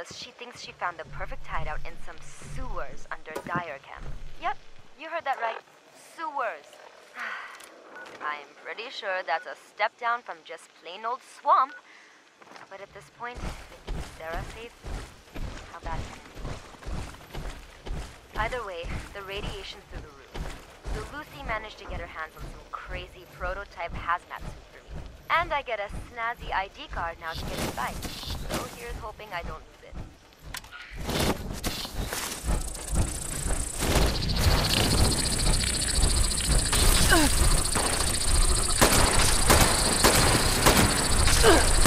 us she thinks she found the perfect hideout in some sewers under Dyer Camp. Yep, you heard that right. Sewers. I'm pretty sure that's a step down from just plain old swamp. But at this point, is Sarah safe? How bad? Either way, the radiation's through the roof. So Lucy managed to get her hands on some crazy prototype hazmat suit. And I get a snazzy ID card now to get inside. So here's hoping I don't lose it. Ugh.